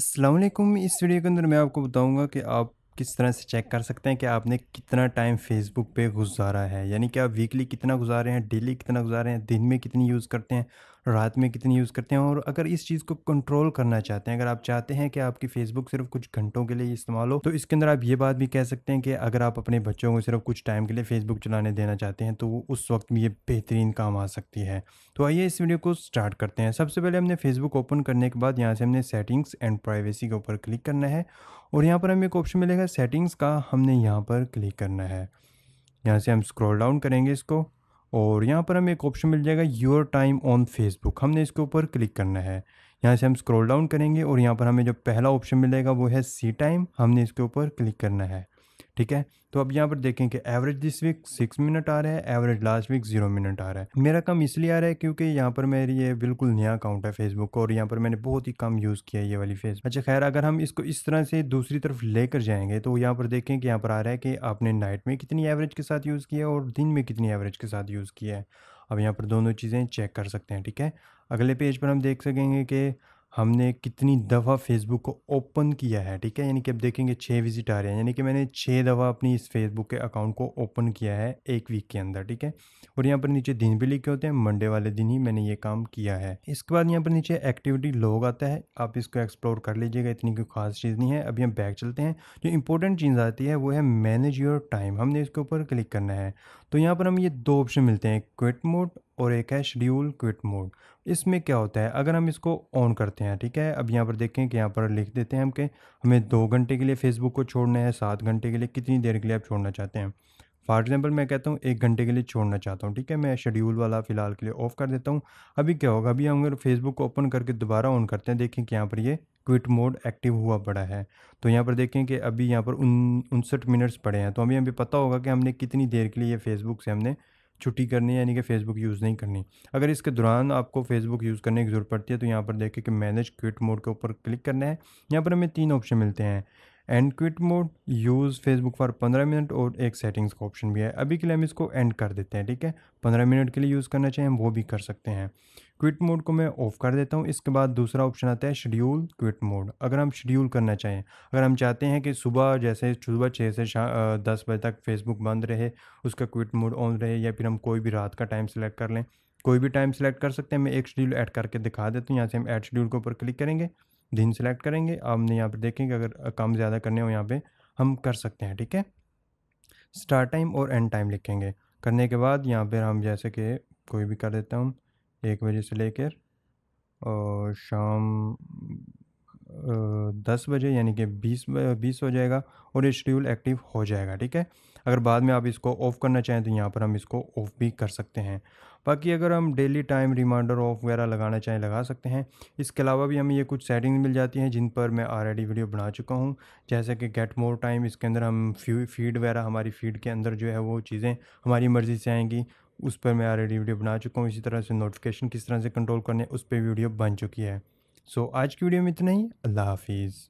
अस्सलाम वालेकुम इस वीडियो के अंदर मैं आपको बताऊँगा कि आप किस तरह से चेक कर सकते हैं कि आपने कितना टाइम फेसबुक पे गुजारा है? यानी कि आप वीकली कितना गुजारे हैं? डेली कितना गुजारे हैं? दिन में कितनी यूज़ करते हैं? रात में कितनी यूज़ करते हैं? और अगर इस चीज़ को कंट्रोल करना चाहते हैं, अगर आप चाहते हैं कि आपकी फ़ेसबुक सिर्फ़ कुछ घंटों के लिए इस्तेमाल हो तो इसके अंदर आप ये बात भी कह सकते हैं कि अगर आप अपने बच्चों को सिर्फ़ कुछ टाइम के लिए फ़ेसबुक चलाने देना चाहते हैं तो उस वक्त ये बेहतरीन काम आ सकती है। तो आइए इस वीडियो को स्टार्ट करते हैं। सबसे पहले हमने फेसबुक ओपन करने के बाद यहाँ से हमने सेटिंग्स एंड प्राइवेसी के ऊपर क्लिक करना है। और यहाँ पर हमें एक ऑप्शन मिलेगा सेटिंग्स का, हमने यहाँ पर क्लिक करना है। यहाँ से हम स्क्रॉल डाउन करेंगे इसको और यहाँ पर हमें एक ऑप्शन मिल जाएगा योर टाइम ऑन फेसबुक हमने इसके ऊपर क्लिक करना है। यहाँ से हम स्क्रॉल डाउन करेंगे और यहाँ पर हमें जो पहला ऑप्शन मिलेगा वो है सी टाइम हमने इसके ऊपर क्लिक करना है। ठीक है? तो अब यहाँ पर देखें कि average this week six minute आ रहा है average last week zero minute आ रहा है। मेरा कम इसलिए आ रहा है क्योंकि यहाँ पर मेरी ये बिल्कुल नया अकाउंट है फेसबुक और यहाँ पर मैंने बहुत ही कम यूज़ किया ये वाली फेस अच्छा खैर, अगर हम इसको इस तरह से दूसरी तरफ़ लेकर जाएँगे तो यहाँ पर देखें कि यहाँ पर आ रहा है कि आपने नाइट में कितनी एवरेज के साथ यूज़ किया और दिन में कितनी एवरेज के साथ यूज़ किया है। अब यहाँ पर दोनों चीज़ें चेक कर सकते हैं, ठीक है? अगले पेज पर हम देख सकेंगे कि हमने कितनी दफ़ा फेसबुक को ओपन किया है, ठीक है? यानी कि अब देखेंगे छः विज़िट आ रहे हैं। यानी कि मैंने छः दफ़ा अपनी इस फेसबुक के अकाउंट को ओपन किया है एक वीक के अंदर, ठीक है? और यहाँ पर नीचे दिन भी लिखे होते हैं मंडे वाले दिन ही मैंने ये काम किया है। इसके बाद यहाँ पर नीचे एक्टिविटी लॉग आता है, आप इसको एक्सप्लोर कर लीजिएगा, इतनी कोई खास चीज़ नहीं है। अभी हम बैक चलते हैं, जो इंपॉर्टेंट चीज़ आती है वो है मैनेज योर टाइम हमने इसके ऊपर क्लिक करना है। तो यहाँ पर हम ये दो ऑप्शन मिलते हैं क्विट मोड और एक है शेड्यूल क्विट मोड इसमें क्या होता है? अगर हम इसको ऑन करते हैं, ठीक है? अब यहाँ पर देखें कि यहाँ पर लिख देते हैं हम कि हमें दो घंटे के लिए फेसबुक को छोड़ना है, सात घंटे के लिए कितनी देर के लिए आप छोड़ना चाहते हैं? फॉर एग्ज़ाम्पल मैं कहता हूँ एक घंटे के लिए छोड़ना चाहता हूँ, ठीक है? मैं शेड्यूल वाला फ़िलहाल के लिए ऑफ़ कर देता हूँ। अभी क्या होगा? अभी हम अगर फेसबुक को ओपन करके दोबारा ऑन करते हैं, देखें कि यहाँ पर ये क्विट मोड एक्टिव हुआ पड़ा है। तो यहाँ पर देखें कि अभी यहाँ पर उन, उनसठ मिनट्स पड़े हैं। तो अभी हमें पता होगा कि हमने कितनी देर के लिए ये फेसबुक से हमने छुट्टी करनी है, यानी कि फ़ेसबुक यूज़ नहीं करनी। अगर इसके दौरान आपको फेसबुक यूज़ करने की ज़रूरत पड़ती है तो यहाँ पर देखें कि मैनेज क्विट मोड के ऊपर क्लिक करना है। यहाँ पर हमें तीन ऑप्शन मिलते हैं। And quit mode, use Facebook for पंद्रह मिनट और एक सेटिंग्स का ऑप्शन भी है। अभी के लिए हम इसको एंड कर देते हैं, ठीक है? पंद्रह मिनट के लिए यूज़ करना चाहें वो भी कर सकते हैं। क्विट मोड को मैं ऑफ़ कर देता हूँ। इसके बाद दूसरा ऑप्शन आता है शेड्यूल क्विट मोड अगर हम शेड्यूल करना चाहें, अगर हम चाहते हैं कि सुबह जैसे सुबह छः से दस बजे तक फेसबुक बंद रहे, उसका क्विट मोड ऑन रहे, या फिर हम कोई भी रात का टाइम सेलेक्ट कर लें, कोई भी टाइम सेलेक्ट कर सकते हैं। मैं एक शेड्यूल ऐड करके दिखा देता हूँ। यहाँ से हम ऐड शेड्यूल के ऊपर क्लिक करेंगे। दिन सेलेक्ट करेंगे। हमने यहाँ पर देखेंगे अगर काम ज़्यादा करने हो यहाँ पे, हम कर सकते हैं, ठीक है? स्टार्ट टाइम और एंड टाइम लिखेंगे। करने के बाद यहाँ पर हम जैसे कि कोई भी कर देता हूँ, एक बजे से लेकर, और शाम दस बजे यानी कि बीस बीस हो जाएगा और ये शेड्यूल एक्टिव हो जाएगा, ठीक है? अगर बाद में आप इसको ऑफ़ करना चाहें तो यहाँ पर हम इसको ऑफ़ भी कर सकते हैं। बाकी अगर हम डेली टाइम रिमाइंडर ऑफ़ वगैरह लगाना चाहें लगा सकते हैं। इसके अलावा भी हमें ये कुछ सेटिंग मिल जाती हैं जिन पर मैं ऑलरेडी वीडियो बना चुका हूँ। जैसे कि गेट मोर टाइम इसके अंदर हम फ़ीड वगैरह हमारी फ़ीड के अंदर जो है वो चीज़ें हमारी मर्ज़ी से आएँगी। उस पर मैं ऑलरेडी वीडियो बना चुका हूँ। इसी तरह से नोटिफिकेशन किस तरह से कंट्रोल करने उस पर वीडियो बन चुकी है। सो so, आज की वीडियो में इतना ही। अल्लाह हाफिज़।